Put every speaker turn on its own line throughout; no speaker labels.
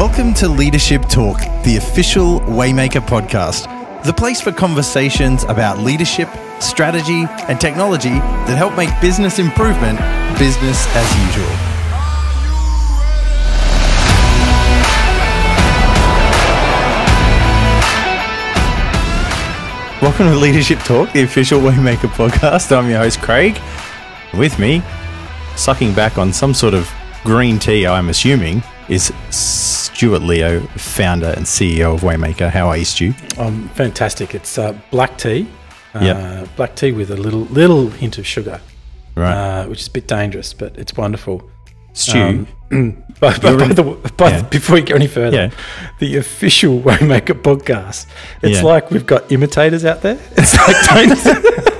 Welcome to Leadership Talk, the official Waymaker podcast, the place for conversations about leadership, strategy, and technology that help make business improvement business as usual. Welcome to Leadership Talk, the official Waymaker podcast. I'm your host, Craig. With me, sucking back on some sort of green tea, I'm assuming, is Stuart Leo, founder and CEO of Waymaker. How are you, Stu?
Um, fantastic. It's uh, black tea. Uh,
Yep.
Black tea with a little little hint of sugar,
Right.
uh, which is a bit dangerous, but it's wonderful.
Stu,
Um, but, by the, by
Yeah.
before we go any further,
Yeah.
the official Waymaker podcast. It's
Yeah.
like we've got imitators out there. It's like don't,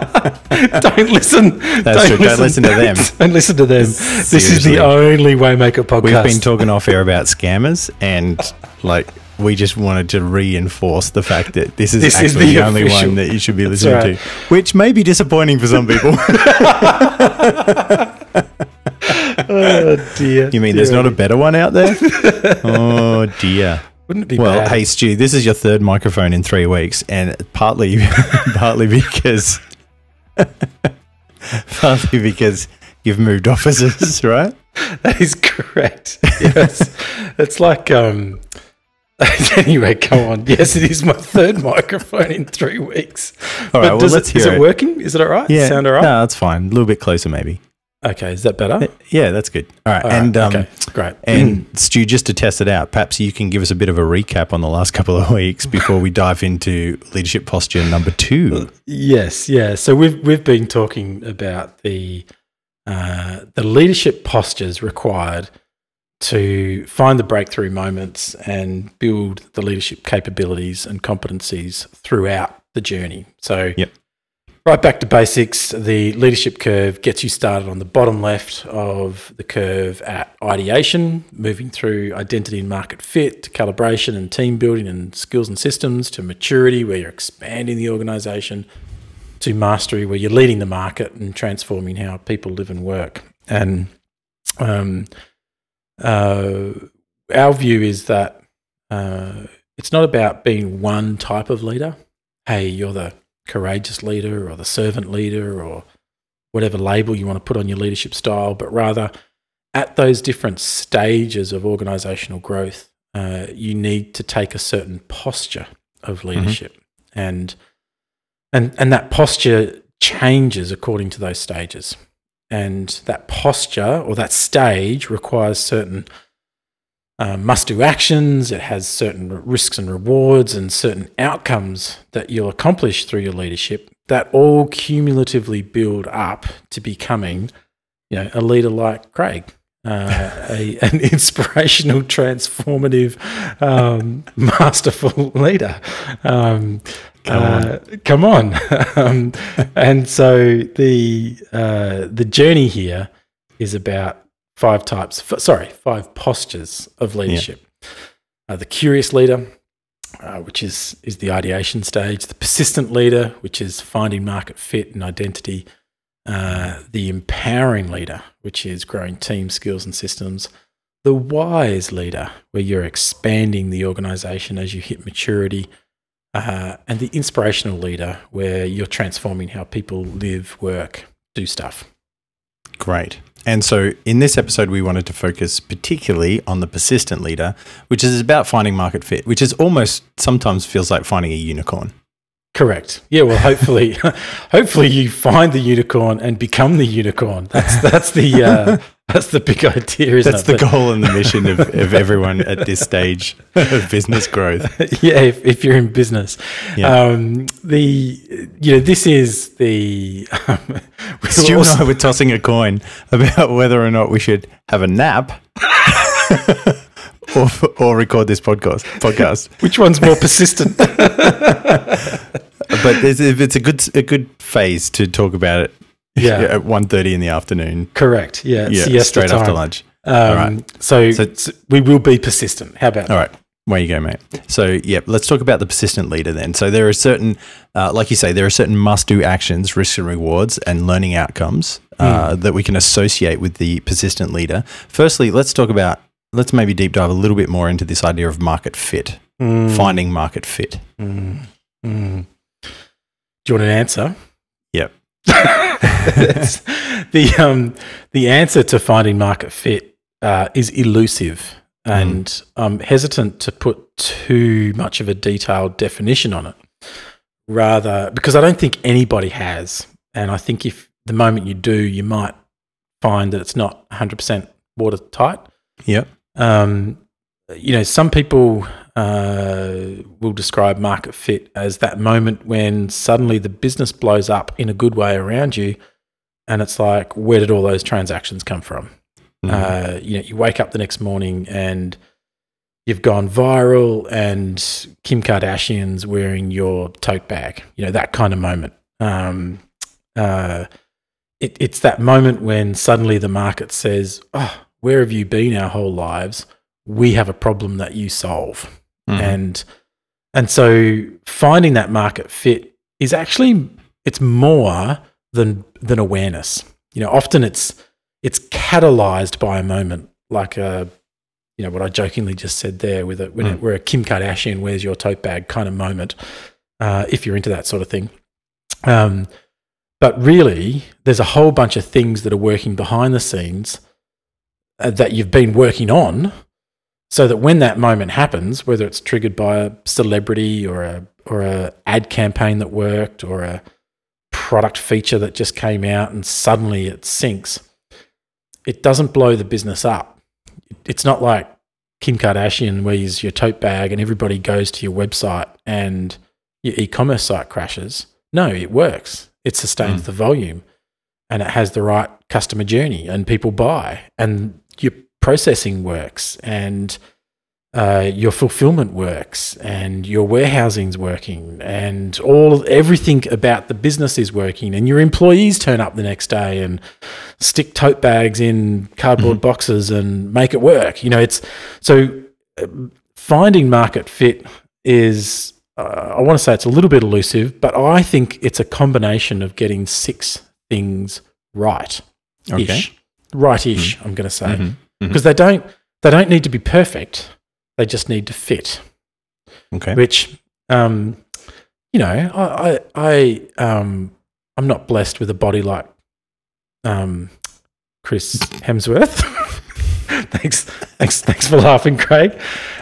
don't listen.
That's true. Don't listen to them.
Don't listen to them. This is the only Waymaker podcast.
we've been talking off air about scammers and like we just wanted to reinforce the fact that this is
This is
actually the,
the
only one that you should be listening
right.
to, which may be disappointing for some people.
oh dear.
you mean there's not a better one out there? Oh dear.
Wouldn't it be
Well,
bad?
hey Stu, this is your third microphone in three weeks, and partly, partly because, partly because you've moved offices, right?
That is correct. Yes. it's like um anyway, go on. Yes, it is my third microphone in three weeks.
All right, well,
does
let's
it, is
hear
it
it.
working? Is it all right?
Yeah,
Sound all right?
No, that's fine. A little bit closer, maybe.
Okay, is that better?
Yeah, that's good. All right,
All right,
and um,
okay, great.
and Stu, just to test it out, perhaps you can give us a bit of a recap on the last couple of weeks before we dive into leadership posture number two.
Yes, yeah. So we've we've been talking about the uh, the leadership postures required to find the breakthrough moments and build the leadership capabilities and competencies throughout the journey. So,
Yep.
Right back to basics. The leadership curve gets you started on the bottom left of the curve at ideation, moving through identity and market fit to calibration and team building and skills and systems to maturity, where you're expanding the organization to mastery, where you're leading the market and transforming how people live and work. And um, uh, our view is that uh, it's not about being one type of leader. Hey, you're the courageous leader or the servant leader or whatever label you want to put on your leadership style, but rather at those different stages of organizational growth, uh, you need to take a certain posture of leadership. And and and that posture changes according to those stages and that posture or that stage requires certain uh, must do actions it has certain risks and rewards and certain outcomes that you'll accomplish through your leadership that all cumulatively build up to becoming you know a leader like craig uh, a, an inspirational transformative um, masterful leader um,
Come
uh, come on. um, and so the uh, the journey here is about five types. F- sorry, five postures of leadership. Uh, the curious leader, uh, which is is the ideation stage. The persistent leader, which is finding market fit and identity. Uh, the empowering leader, which is growing team skills and systems. The wise leader, where you're expanding the organization as you hit maturity uh, and the inspirational leader, where you're transforming how people live, work, do stuff.
Great. And so in this episode, we wanted to focus particularly on the persistent leader, which is about finding market fit, which is almost sometimes feels like finding a unicorn.
Correct. Yeah. Well, hopefully, hopefully you find the unicorn and become the unicorn. That's that's the uh, that's the big idea, isn't
That's
it?
the
But-
goal and the mission of, of everyone at this stage of business growth.
yeah, if, if you're in business.
Yeah.
Um, the you know this is the um, we
Stu and I were tossing a coin about whether or not we should have a nap or, or record this podcast. Podcast,
which one's more persistent?
but if it's a good a good phase to talk about it.
Yeah.
at 1.30 in the afternoon.
Correct. Yeah.
Yeah, straight after lunch.
Um,
right.
so,
So-
so we will be persistent. How about
All right. Where you go, mate. So, yeah, let's talk about the persistent leader then. So, there are certain, uh, like you say, there are certain must do actions, risks and rewards, and learning outcomes uh, that we can associate with the persistent leader. Firstly, let's talk about let's maybe deep dive a little bit more into this idea of market fit,
Mm,
finding market fit.
mm, mm. Do you want an answer?
Yep.
The um the answer to finding market fit uh, is elusive, and I'm hesitant to put too much of a detailed definition on it. Rather, because I don't think anybody has, and I think if the moment you do, you might find that it's not 100% watertight.
Yep.
Um, you know, some people uh, will describe market fit as that moment when suddenly the business blows up in a good way around you, and it's like, where did all those transactions come from?
Mhm.
Uh, you know, you wake up the next morning and you've gone viral, and Kim Kardashian's wearing your tote bag. You know that kind of moment. Um, uh, it, it's that moment when suddenly the market says, "Oh, where have you been our whole lives? We have a problem that you solve."
Mhm.
and and so finding that market fit is actually it's more than than awareness you know often it's it's catalyzed by a moment like a you know what i jokingly just said there with a when
Mm.
it, where a kim kardashian wears your tote bag kind of moment uh, if you're into that sort of thing um, but really there's a whole bunch of things that are working behind the scenes uh, that you've been working on so that when that moment happens, whether it's triggered by a celebrity or a or a ad campaign that worked or a product feature that just came out and suddenly it sinks, it doesn't blow the business up. It's not like Kim Kardashian wears your tote bag and everybody goes to your website and your e-commerce site crashes. No, it works. It sustains
Mm.
the volume and it has the right customer journey and people buy and your processing works and uh, your fulfillment works and your warehousing's working and all everything about the business is working and your employees turn up the next day and stick tote bags in cardboard boxes and make it work. You know it's so uh, finding market fit is uh, I want to say it's a little bit elusive but I think it's a combination of getting six things right
Okay.
ish right-ish I'm going to say
Mhm.
because they don't they don't need to be perfect they just need to fit.
Okay.
which um you know i i, I um i'm not blessed with a body like um chris hemsworth. Thanks thanks thanks for laughing craig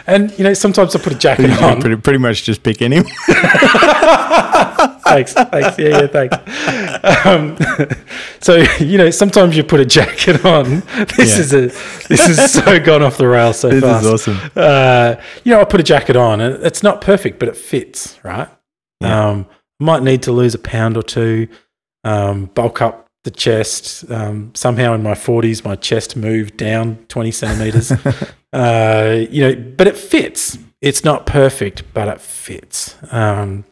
and you know sometimes i put a jacket on
pretty, pretty much just pick anyone.
thanks, thanks. Yeah, yeah, thanks. Um, so you know, sometimes you put a jacket on. This
Yeah.
is a this is so gone off the rails so
This
fast.
is awesome.
Uh, you know, I put a jacket on, and it's not perfect, but it fits, right?
Yeah.
Um, might need to lose a pound or two, um, bulk up the chest. Um, somehow in my forties, my chest moved down twenty centimeters. uh, you know, but it fits. It's not perfect, but it fits. Um,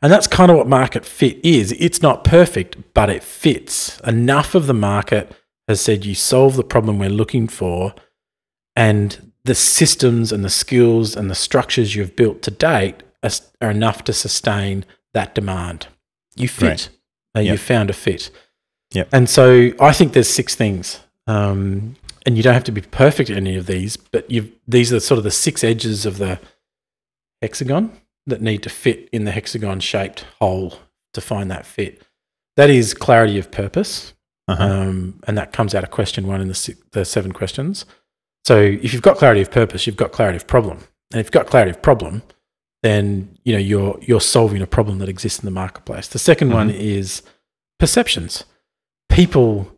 and that's kind of what market fit is. It's not perfect, but it fits. Enough of the market has said you solve the problem we're looking for, and the systems and the skills and the structures you've built to date are, are enough to sustain that demand. You fit.
Right.
Uh,
Yep.
You've found a fit.
Yep.
And so I think there's six things. Um, and you don't have to be perfect at any of these, but you've, these are sort of the six edges of the hexagon that need to fit in the hexagon shaped hole to find that fit. That is clarity of purpose.
Uh-huh.
Um, and that comes out of question one in the, si- the seven questions. So if you've got clarity of purpose, you've got clarity of problem. And if you've got clarity of problem, then you know you're you're solving a problem that exists in the marketplace. The 2nd one is perceptions. People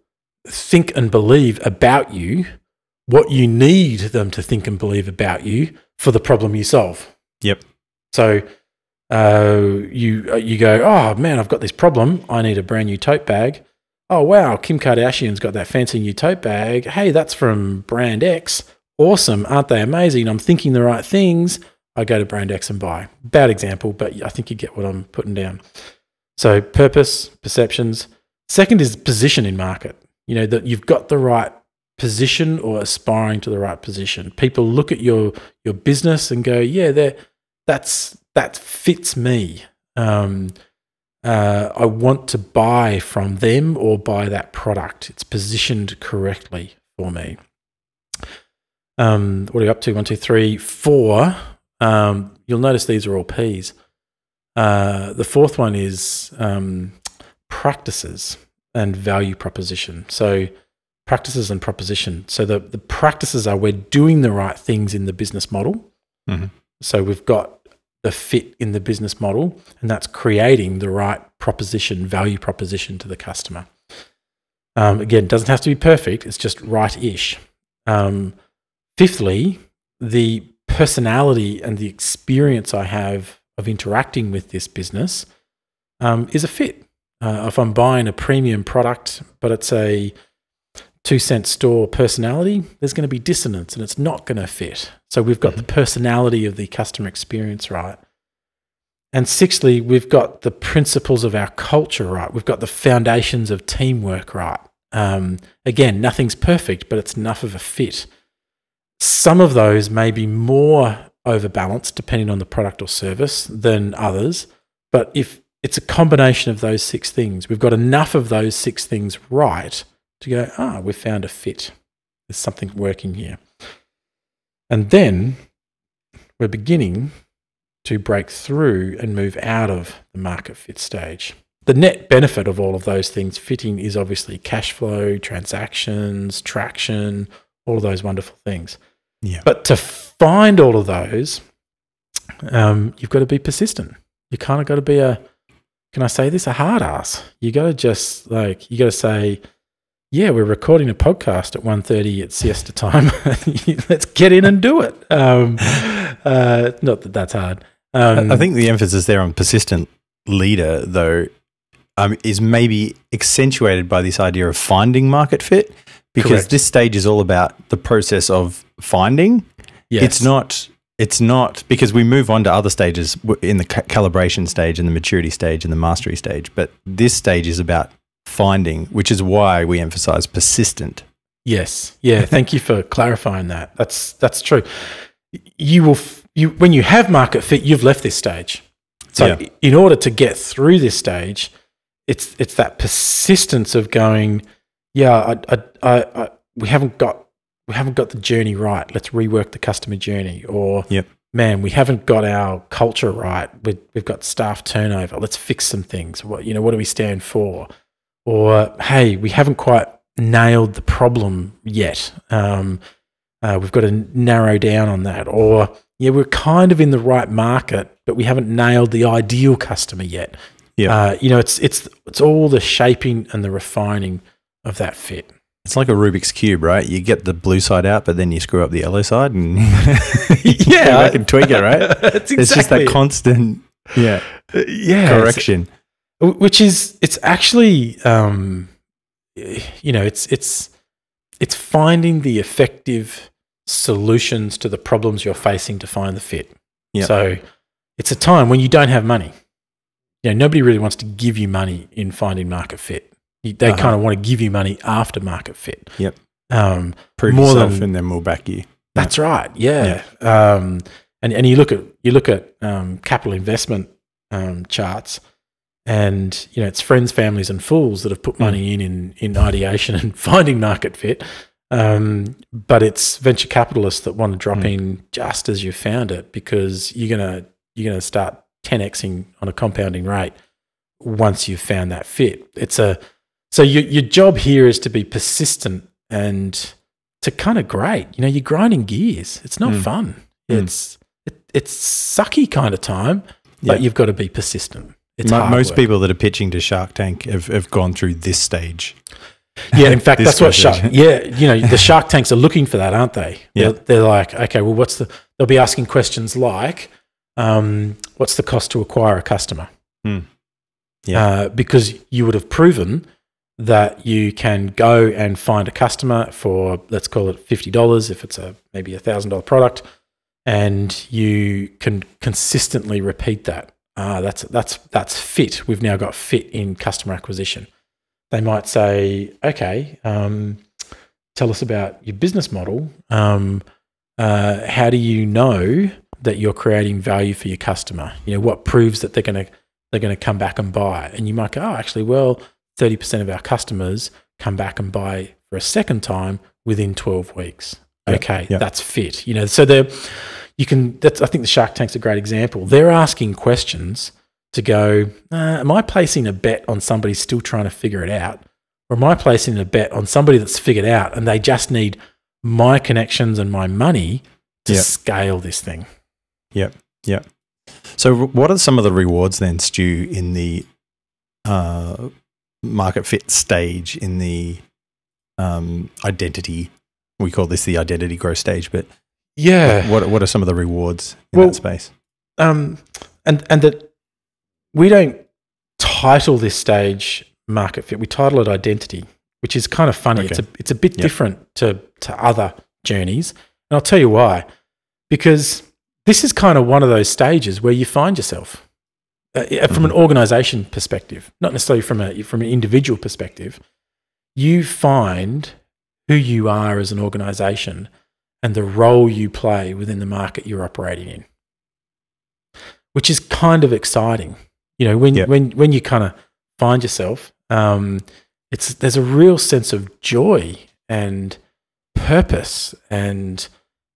think and believe about you what you need them to think and believe about you for the problem you solve.
Yep.
So uh, you uh, you go, oh man, I've got this problem. I need a brand new tote bag. Oh wow, Kim Kardashian's got that fancy new tote bag. Hey, that's from brand X. Awesome, aren't they amazing? I'm thinking the right things. I go to brand X and buy. Bad example, but I think you get what I'm putting down. So purpose, perceptions. Second is position in market. You know that you've got the right position or aspiring to the right position. People look at your your business and go, yeah, they're that's that fits me. Um, uh, I want to buy from them or buy that product. It's positioned correctly for me. Um, what are you up to? One, two, three, four. Um, you'll notice these are all P's. Uh, the fourth one is um, practices and value proposition. So, practices and proposition. So, the, the practices are we're doing the right things in the business model.
Mhm.
So, we've got the fit in the business model, and that's creating the right proposition, value proposition to the customer. Um, again, it doesn't have to be perfect, it's just right ish. Um, fifthly, the personality and the experience I have of interacting with this business um, is a fit. Uh, if I'm buying a premium product, but it's a two cent store personality, there's going to be dissonance and it's not going to fit. So we've got the personality of the customer experience right. And sixthly, we've got the principles of our culture right. We've got the foundations of teamwork right. Um, again, nothing's perfect, but it's enough of a fit. Some of those may be more overbalanced depending on the product or service than others. But if it's a combination of those six things, we've got enough of those six things right to go, ah, we've found a fit. There's something working here. And then we're beginning to break through and move out of the market fit stage. The net benefit of all of those things fitting is obviously cash flow, transactions, traction, all of those wonderful things.
Yeah.
But to find all of those, um, you've got to be persistent. You kind of got to be a, can I say this, a hard ass. You got to just like, you got to say, yeah, we're recording a podcast at 1.30 at siesta time. Let's get in and do it. Um, uh, not that that's hard. Um,
I think the emphasis there on persistent leader, though, um, is maybe accentuated by this idea of finding market fit, because
Correct.
this stage is all about the process of finding.
yes.
It's not. It's not because we move on to other stages in the ca- calibration stage and the maturity stage and the mastery stage, but this stage is about finding, which is why we emphasize persistent.
Yes. Yeah. Thank you for clarifying that. That's that's true. You will f- you when you have market fit, you've left this stage. So
Yeah.
in order to get through this stage, it's it's that persistence of going, yeah, I, I, I, I we haven't got we haven't got the journey right. Let's rework the customer journey. Or
Yep.
man, we haven't got our culture right. We, we've got staff turnover. Let's fix some things. What you know, what do we stand for? Or hey, we haven't quite nailed the problem yet. Um, uh, we've got to narrow down on that. Or yeah, we're kind of in the right market, but we haven't nailed the ideal customer yet.
Yeah.
Uh, you know, it's it's it's all the shaping and the refining of that fit.
It's like a Rubik's cube, right? You get the blue side out, but then you screw up the yellow side, and
Yeah,
I can tweak it, right?
It's
It's just that constant, yeah,
Uh, yeah,
correction.
which is it's actually um, you know it's it's it's finding the effective solutions to the problems you're facing to find the fit.
Yeah.
So it's a time when you don't have money. You know, nobody really wants to give you money in finding market fit. They
Uh-huh.
kind of want to give you money after market fit.
Yep.
Um,
Prove
More
yourself,
than-
and then we'll back you.
that's right. Yeah. Um, and and you look at you look at um, capital investment um, charts, and you know it's friends, families, and fools that have put money in in, in ideation and finding market fit. Um, but it's venture capitalists that want to drop
Mm.
in just as you found it because you're gonna you're gonna start 10xing on a compounding rate once you've found that fit. It's a so your your job here is to be persistent and to kind of great. You know, you're grinding gears. It's not
Mm.
fun.
Mm.
It's it, it's sucky kind of time, but you've got to be persistent. It's
Mo-
hard
most
work.
people that are pitching to Shark Tank have, have gone through this stage.
Yeah, in fact, that's what Shark. Yeah, you know, the Shark Tanks are looking for that, aren't they?
Yeah.
They're, they're like, okay, well, what's the? They'll be asking questions like, um, "What's the cost to acquire a customer?"
Hmm. Yeah.
Uh, because you would have proven that you can go and find a customer for let's call it fifty dollars if it's a maybe a thousand dollar product, and you can consistently repeat that. Ah, that's that's that's fit. We've now got fit in customer acquisition. They might say, okay, um, tell us about your business model. Um, uh, how do you know that you're creating value for your customer? You know, what proves that they're going to they're going to come back and buy? And you might go, oh, actually, well, thirty percent of our customers come back and buy for a second time within twelve weeks.
Yep,
Okay,
yep.
that's fit. You know, so they're you can. That's I think the Shark Tank's a great example. They're asking questions to go. Uh, am I placing a bet on somebody still trying to figure it out, or am I placing a bet on somebody that's figured out and they just need my connections and my money to
Yep.
scale this thing?
Yep. Yep. So, what are some of the rewards then, Stu, in the uh, market fit stage in the um, identity? We call this the identity growth stage, but
Yeah.
what what are some of the rewards in
Well-
that space?
um, and and that we don't title this stage market fit. We title it identity, which is kind of funny. It's a it's a bit
Yep.
different to to other journeys, and I'll tell you why. Because this is kind of one of those stages where you find yourself uh, from an organization perspective, not necessarily from a from an individual perspective. You find who you are as an organization and the role you play within the market you're operating in which is kind of exciting. You know, when
Yep.
when when you kind of find yourself, um, it's there's a real sense of joy and purpose and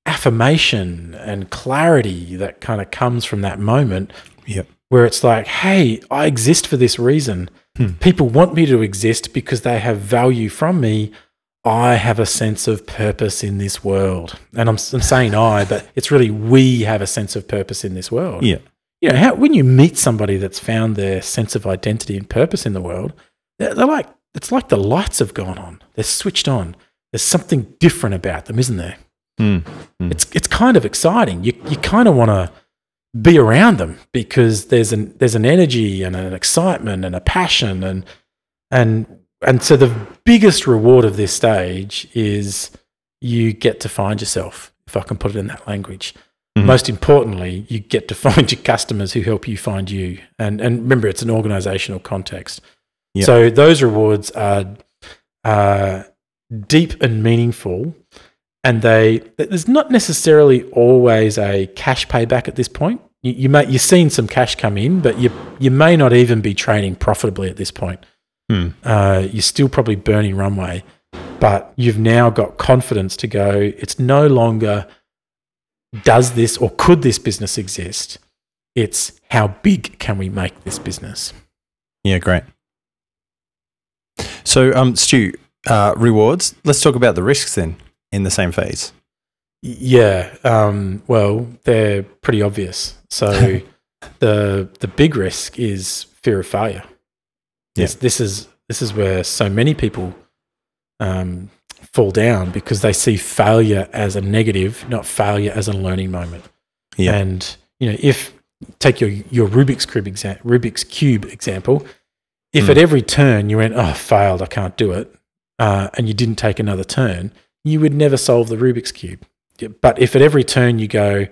affirmation and clarity that kind of comes from that moment
Yep.
Where it's like, hey, I exist for this reason.
Hmm.
People want me to exist because they have value from me. I have a sense of purpose in this world. And I'm, I'm saying I, but it's really we have a sense of purpose in this world.
Yeah.
You know, how, when you meet somebody that's found their sense of identity and purpose in the world, they're, they're like, it's like the lights have gone on. They're switched on. There's something different about them, isn't there?
Mm. Mm.
It's it's kind of exciting. You you kind of want to be around them because there's an there's an energy and an excitement and a passion and and and so the biggest reward of this stage is you get to find yourself, if I can put it in that language.
Mhm.
Most importantly, you get to find your customers who help you find you. And and remember, it's an organizational context.
Yep.
So those rewards are uh, deep and meaningful, and they there's not necessarily always a cash payback at this point. You, you may you've seen some cash come in, but you you may not even be trading profitably at this point.
Hmm.
Uh, you're still probably burning runway, but you've now got confidence to go. It's no longer does this or could this business exist. It's how big can we make this business?
Yeah, great. So, um, Stu, uh, rewards. Let's talk about the risks then in the same phase.
Yeah. Um, well, they're pretty obvious. So the the big risk is fear of failure. This, this is this is where so many people um, fall down because they see failure as a negative, not failure as a learning moment.
Yeah.
And you know, if take your your Rubik's cube example, Rubik's cube example, if
Mm.
at every turn you went, "Oh, failed, I can't do it," uh, and you didn't take another turn, you would never solve the Rubik's cube. But if at every turn you go,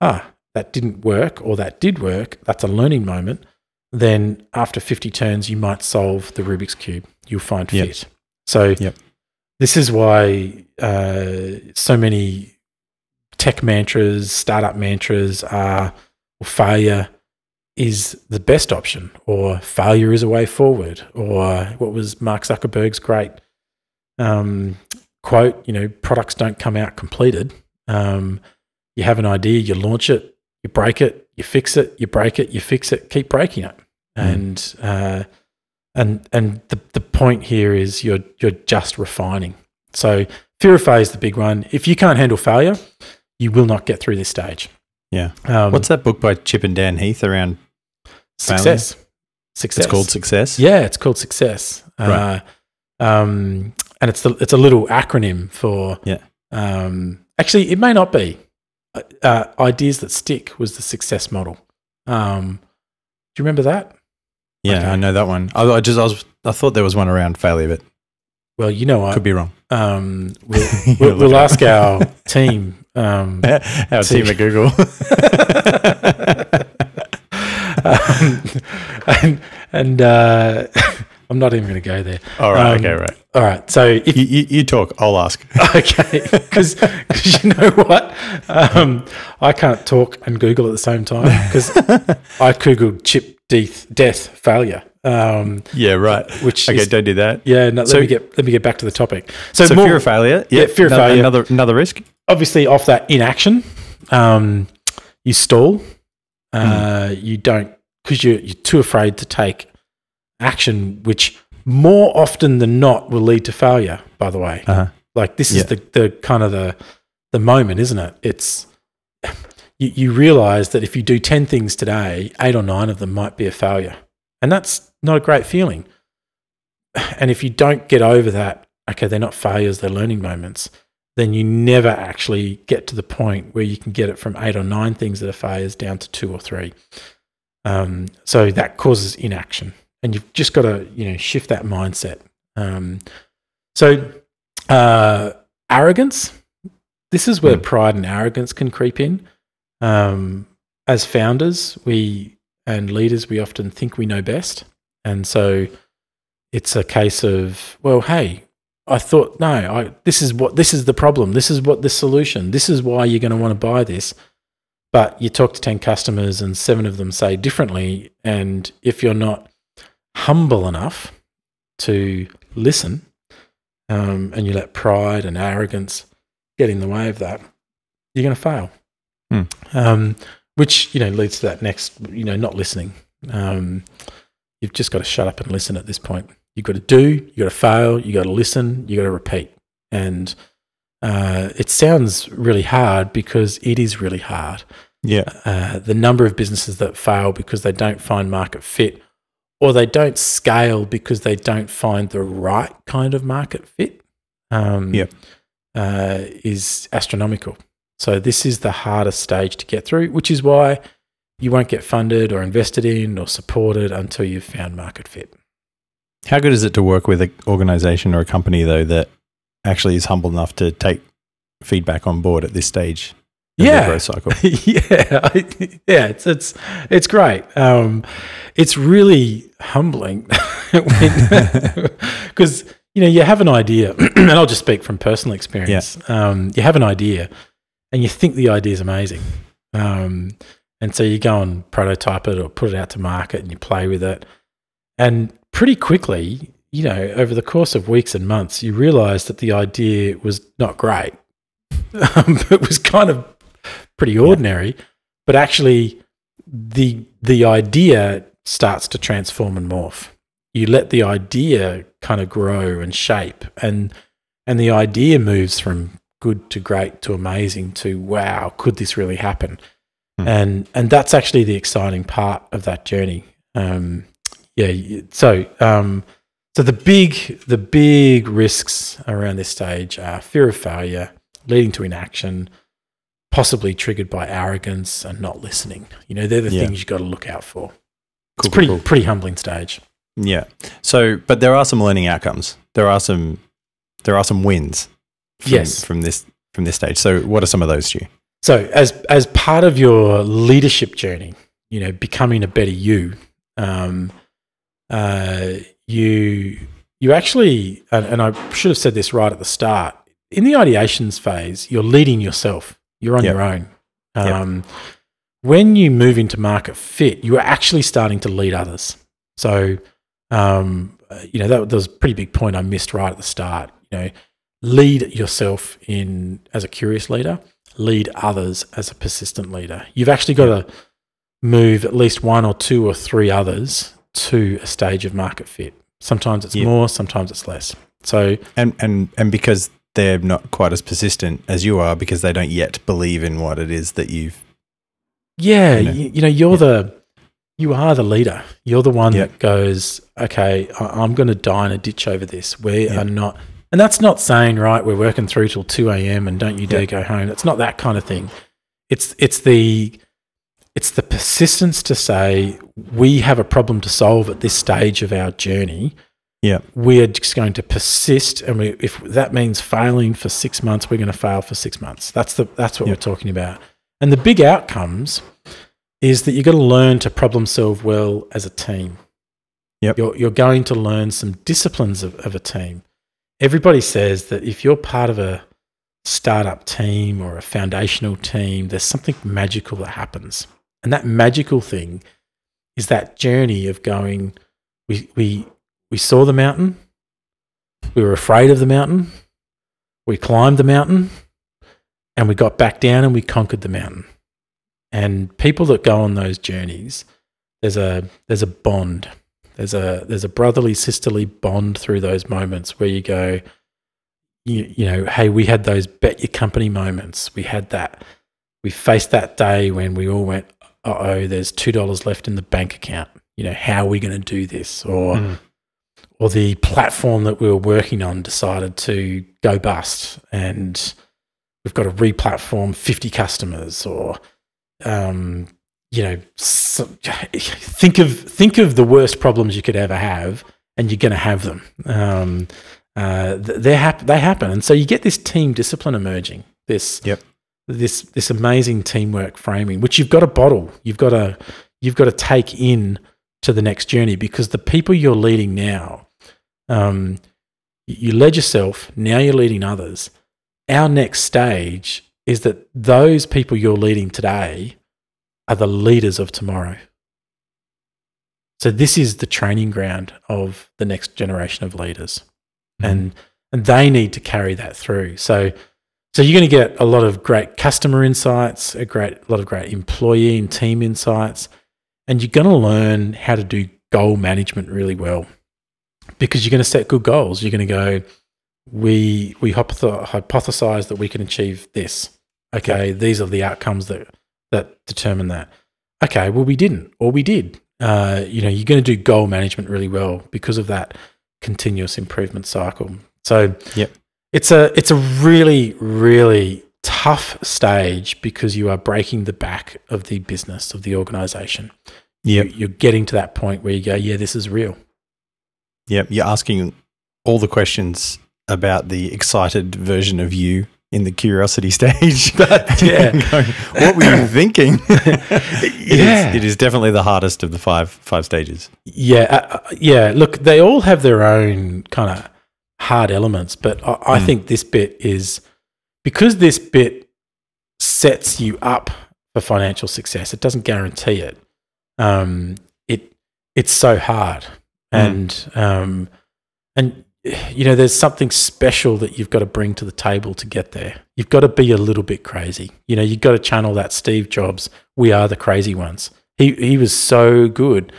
"Ah, that didn't work," or "That did work," that's a learning moment. Then after fifty turns, you might solve the Rubik's cube. You'll find
Yep.
fit. So
Yep.
this is why uh, so many tech mantras, startup mantras are well, failure is the best option, or failure is a way forward, or what was Mark Zuckerberg's great um, quote? You know, products don't come out completed. Um, you have an idea, you launch it, you break it, you fix it, you break it, you fix it, keep breaking it,
Mm.
and uh, and and the the point here is you're you're just refining. So fear of failure is the big one. If you can't handle failure, you will not get through this stage.
Yeah.
Um,
What's that book by Chip and Dan Heath around?
success? Success.
It's called Success.
Yeah, it's called success.
Right.
Uh, um, and it's the, it's a little acronym for.
Yeah.
Um, actually, it may not be. Uh, uh, ideas that stick was the success model. Um, do you remember that?
Yeah,
Okay.
I know that one. I, I just I was I thought there was one around failure, but
Well, you know what?
could be wrong.
Um, we'll, we'll, we'll ask our team. Um,
Our
See-
team at Google.
um, and and uh, I'm not even going to go there.
All right.
Um,
okay. Right.
All right. So if
You, you, you talk. I'll ask.
okay, because you know what, um, I can't talk and Google at the same time because I googled chip death death failure. Um,
Yeah. Right.
which
Okay.
is,
Don't do that.
yeah. No,
So-
let me get let me get back to the topic. So,
So
more,
fear of failure.
Yeah, fear of failure.
Another another risk.
obviously off that inaction, um, you stall. Uh, You don't because you're, you're too afraid to take action, which more often than not will lead to failure. By the way,
Uh-huh.
like this
Yeah.
is the the kind of the the moment, isn't it? It's you, you realize that if you do ten things today, eight or nine of them might be a failure, and that's not a great feeling. And if you don't get over that, okay, they're not failures; they're learning moments. Then you never actually get to the point where you can get it from eight or nine things that are failures down to two or three. Um, so that causes inaction, and you've just got to you know shift that mindset. Um, so uh, arrogance. This is where
Hmm.
pride and arrogance can creep in. Um, as founders, we and leaders, we often think we know best, and so it's a case of, well, hey, I thought no, I, this is what this is the problem. This is what the solution. This is why you're going to want to buy this. But you talk to ten customers, and seven of them say differently. And if you're not humble enough to listen, um, and you let pride and arrogance get in the way of that, you're going to fail.
Hmm.
Um, which you know leads to that next, you know, not listening. Um, you've just got to shut up and listen at this point. You've got to do, you've got to fail, you've got to listen, you've got to repeat. And uh, it sounds really hard because it is really hard.
Yeah.
Uh, the number of businesses that fail because they don't find market fit or they don't scale because they don't find the right kind of market fit um,
Yep.
uh, is astronomical. So this is the hardest stage to get through, which is why you won't get funded or invested in or supported until you've found market fit.
How good is it to work with an organization or a company though that actually is humble enough to take feedback on board at this stage
Yeah.
growth cycle?
yeah, yeah, it's it's it's great. Um, it's really humbling because you know you have an idea, and I'll just speak from personal experience. Um, you have an idea, and you think the idea is amazing, um, and so you go and prototype it or put it out to market, and you play with it, and pretty quickly, you know, over the course of weeks and months, you realise that the idea was not great. Um, it was kind of pretty ordinary, but actually the the idea starts to transform and morph. You let the idea kind of grow and shape and and the idea moves from good to great to amazing to wow, could this really happen?
Hmm.
And and that's actually the exciting part of that journey. Um, yeah, so um, so the big the big risks around this stage are fear of failure, leading to inaction, possibly triggered by arrogance and not listening. You know, they're the
Yeah.
things you've got to look out for.
Cool,
it's pretty
cool,
pretty humbling stage.
Yeah. So, but there are some learning outcomes. There are some, there are some wins. From,
Yes.
From this, from this stage. So, what are some of those, Stu?
So as as part of your leadership journey, you know, becoming a better you, um, uh, you you actually, and, and I should have said this right at the start. In the ideations phase, you're leading yourself. You're on
Yep.
your own.
Yep.
Um, When you move into market fit, you are actually starting to lead others. So, um, you know, that, that was a pretty big point I missed right at the start. You know, lead yourself in as a curious leader lead others as a persistent leader. You've actually got to move at least one or two or three others to a stage of market fit. Sometimes it's
Yeah.
more, sometimes it's less. So,
And and and because they're not quite as persistent as you are, because they don't yet believe in what it is that you've.
yeah,
You know?
you, you know, you're
Yeah.
the you are the leader. You're the one
Yeah.
that goes, okay, I, I'm going to die in a ditch over this. We
Yeah.
are not, and that's not saying right. We're working through till two a.m. and don't you dare
Yeah.
go home. It's not that kind of thing. It's it's the it's the persistence to say we have a problem to solve at this stage of our journey.
Yeah.
We're just going to persist, and we, if that means failing for six months, we're going to fail for six months. That's the that's what
Yeah.
we're talking about. And the big outcomes is that you've got to learn to problem solve well as a team.
Yep.
You're, you're going to learn some disciplines of, of a team. Everybody says that if you're part of a startup team or a foundational team, there's something magical that happens. And that magical thing is that journey of going, we, we, we saw the mountain, we were afraid of the mountain, we climbed the mountain, and we got back down and we conquered the mountain. And people that go on those journeys, there's a there's a bond. There's a there's a brotherly sisterly bond through those moments where you go, you, you know, hey, we had those bet your company moments. We had that. We faced that day when we all went, uh oh, there's two dollars left in the bank account. You know, how are we going to do this? Or mm. Or the platform that we were working on decided to go bust and we've got to re-platform 50 customers or um, you know so, think of think of the worst problems you could ever have and you're going to have them um, uh, they hap- they happen, and so you get this team discipline emerging. This
yep.
this this amazing teamwork framing, which you've got to bottle. You've got to you've got to take in to the next journey because the people you're leading now, um, you led yourself. Now you're leading others. Our next stage is that those people you're leading today are the leaders of tomorrow. So this is the training ground of the next generation of leaders mm. and and they need to carry that through. So so you're going to get a lot of great customer insights, a great a lot of great employee and team insights, and you're going to learn how to do goal management really well because you're going to set good goals. You're going to go, we we hypothesize that we can achieve this. Okay, these are the outcomes that that determine that. Okay, well we didn't, or we did. Uh, you know, you're going to do goal management really well because of that continuous improvement cycle. So
yep.
it's a it's a really really tough stage because you are breaking the back of the business of the organization.
Yep.
You, are getting to that point where you go, yeah, this is real.
Yep. You're asking all the questions about the excited version of you in the curiosity stage.
But, yeah.
going, what were you thinking? it yeah. Is, it is definitely the hardest of the five five stages.
Yeah. Uh, uh yeah. Look, they all have their own kind of hard elements, but I, I mm. think this bit is because this bit sets you up for financial success. It doesn't guarantee it. Um, it it's so hard. And um, and you know, there's something special that you've got to bring to the table to get there. You've got to be a little bit crazy. You know, you've got to channel that Steve Jobs, we are the crazy ones. He, he was so good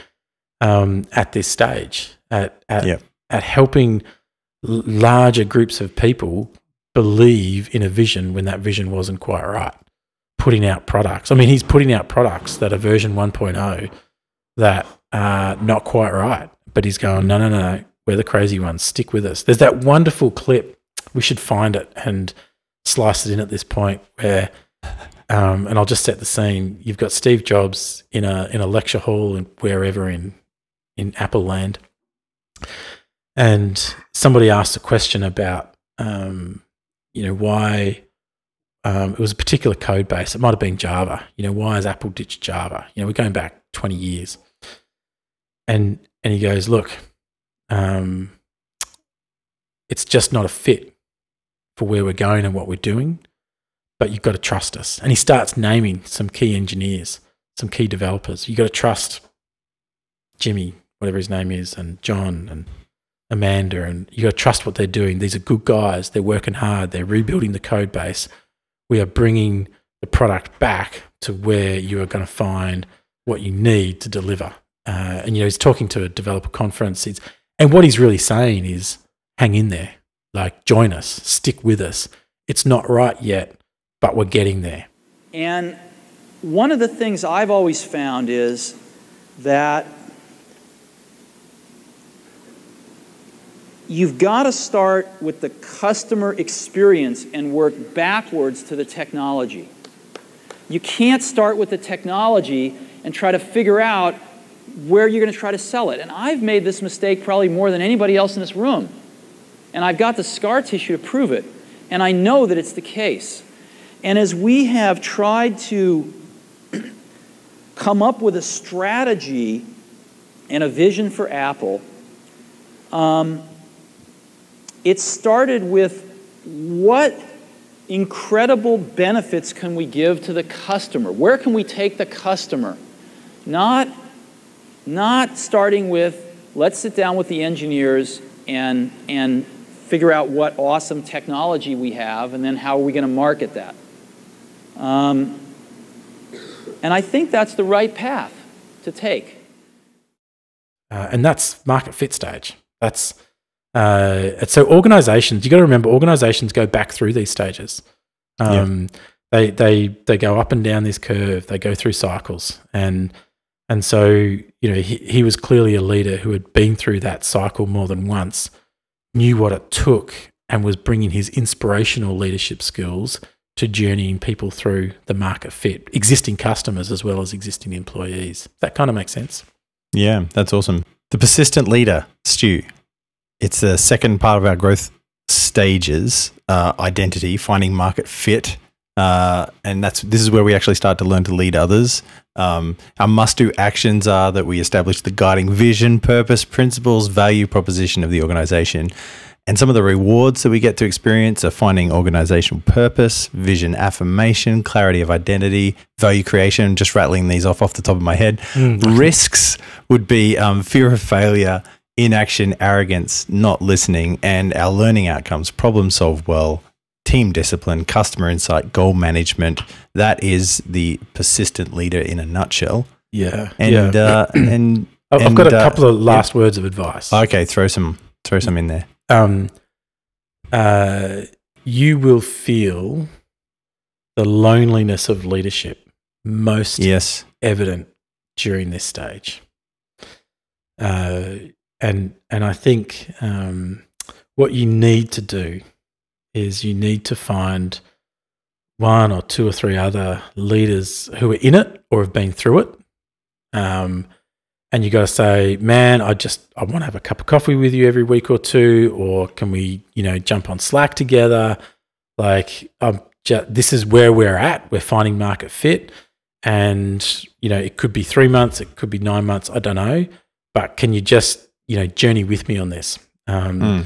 um, at this stage at, at,
yep.
at helping larger groups of people believe in a vision when that vision wasn't quite right. Putting out products. I mean, he's putting out products that are version 1.0 that are not quite right, but he's going, no, no, no, we're the crazy ones. Stick with us. There's that wonderful clip. We should find it and slice it in at this point where, um, and I'll just set the scene. You've got Steve Jobs in a in a lecture hall and wherever in in Apple Land, and somebody asked a question about, um, you know, why. Um, it was a particular code base. It might have been Java. You know, why has Apple ditched Java? You know, we're going back 20 years. And and he goes, look, um, it's just not a fit for where we're going and what we're doing. But you've got to trust us. And he starts naming some key engineers, some key developers. You've got to trust Jimmy, whatever his name is, and John and Amanda, and you got to trust what they're doing. These are good guys. They're working hard. They're rebuilding the code base. We are bringing the product back to where you are going to find what you need to deliver. Uh, and you know, he's talking to a developer conference. And what he's really saying is hang in there, like join us, stick with us. It's not right yet, but we're getting there.
And one of the things I've always found is that you've got to start with the customer experience and work backwards to the technology. You can't start with the technology and try to figure out where you're going to try to sell it. And I've made this mistake probably more than anybody else in this room. And I've got the scar tissue to prove it. And I know that it's the case. And as we have tried to come up with a strategy and a vision for Apple, um, it started with what incredible benefits can we give to the customer? Where can we take the customer? Not not starting with, let's sit down with the engineers and, and figure out what awesome technology we have and then how are we going to market that. Um, and I think that's the right path to take.
Uh, and that's market fit stage. That's uh, so organizations. You got to remember, organizations go back through these stages. Um, They they they go up and down this curve. They go through cycles, and and so you know he, he was clearly a leader who had been through that cycle more than once, knew what it took, and was bringing his inspirational leadership skills to journeying people through the market fit, existing customers as well as existing employees. That kind of makes sense.
Yeah, that's awesome. The persistent leader, Stu. It's the second part of our growth stages uh, identity, finding market fit. Uh, and that's this is where we actually start to learn to lead others. Um, our must-do actions are that we establish the guiding vision, purpose, principles, value proposition of the organization, and some of the rewards that we get to experience are finding organizational purpose, vision affirmation, clarity of identity, value creation. Just rattling these off off the top of my head. Risks would be um, fear of failure, inaction, arrogance, not listening, and our learning outcomes, problem solve well, team discipline, customer insight, goal management. That is the persistent leader in a nutshell.
Yeah,
And
yeah.
uh, and
I've,
and,
got a
uh,
couple of last words of advice.
okay, throw some throw some in there.
um, uh, you will feel the loneliness of leadership most
Yes.
evident during this stage. Uh, and and I think um, what you need to do is you need to find one or two or three other leaders who are in it or have been through it. Um, and you got to say, man, I just I want to have a cup of coffee with you every week or two, or can we, you know, jump on Slack together? Like, um, ju- this is where we're at. We're finding market fit, and you know, it could be three months, it could be nine months. I don't know, but can you just, you know, journey with me on this? Um,
Mm.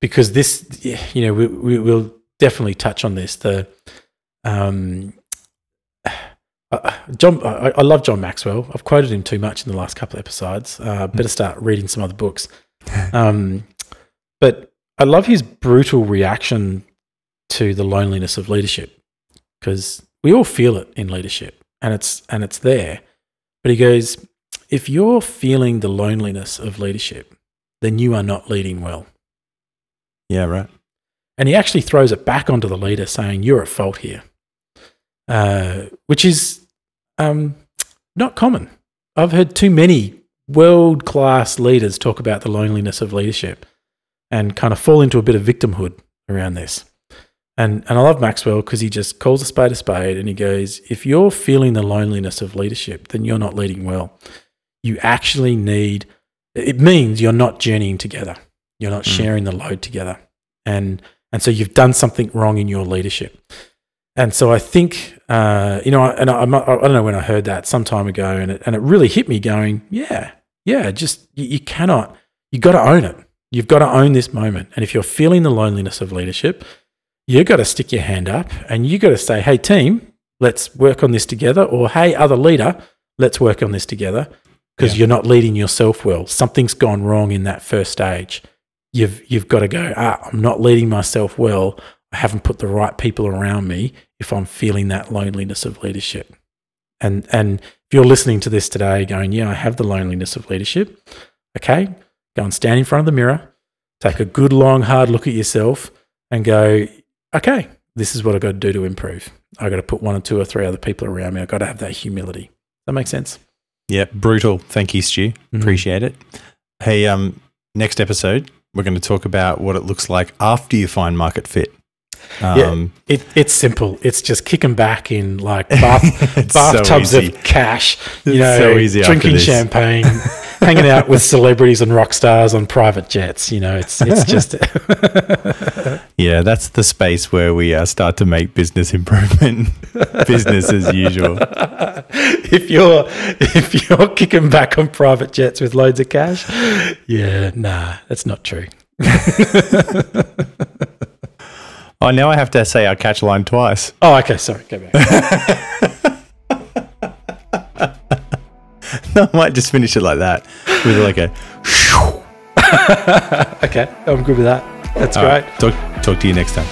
Because this, you know, we, we will definitely touch on this. The um, uh, John, I, I love John Maxwell. I've quoted him too much in the last couple of episodes. Uh, better start reading some other books. Um, but I love his brutal reaction to the loneliness of leadership because we all feel it in leadership, and it's and it's there. But he goes, if you're feeling the loneliness of leadership, then you are not leading well.
Yeah. Right.
And he actually throws it back onto the leader, saying, You're at fault here, uh, which is um, not common. I've heard too many world class leaders talk about the loneliness of leadership and kind of fall into a bit of victimhood around this. And, and I love Maxwell because he just calls a spade a spade and he goes, If you're feeling the loneliness of leadership, then you're not leading well. You actually need, it means you're not journeying together. You're not
Mm.
sharing the load together. And, and so you've done something wrong in your leadership. And so I think, uh, you know, and I, I, I don't know when I heard that some time ago, and it, and it really hit me going, yeah, yeah, just you, you cannot, You've got to own it. You've got to own this moment. And if you're feeling the loneliness of leadership, you've got to stick your hand up and you've got to say, hey, team, let's work on this together. Or hey, other leader, let's work on this together because
Yeah.
you're not leading yourself well. Something's gone wrong in that first stage. You've, you've got to go, ah, I'm not leading myself well. I haven't put the right people around me if I'm feeling that loneliness of leadership. And, and if you're listening to this today going, yeah, I have the loneliness of leadership, okay, go and stand in front of the mirror, take a good, long, hard look at yourself and go, okay, this is what I've got to do to improve. I've got to put one or two or three other people around me. I've got to have that humility. That makes sense.
Yeah, brutal. Thank you, Stu.
Mhm.
Appreciate it. Hey, um, next episode we're going to talk about what it looks like after you find market fit. Um,
It, it's simple. It's just kicking back in like bath,
It's so
of cash, you know,
so easy
drinking champagne, hanging out with celebrities and rock stars on private jets. You know, it's it's just
yeah, that's the space where we uh, start to make business improvement, business as usual.
if you're if you're kicking back on private jets with loads of cash, yeah, nah, that's not true.
Oh, now I have to say our catch line twice.
Oh, okay, sorry, go back.
no, I might just finish it like that with like a.
okay, I'm good with that. That's
All
great.
right, talk, talk to you next time.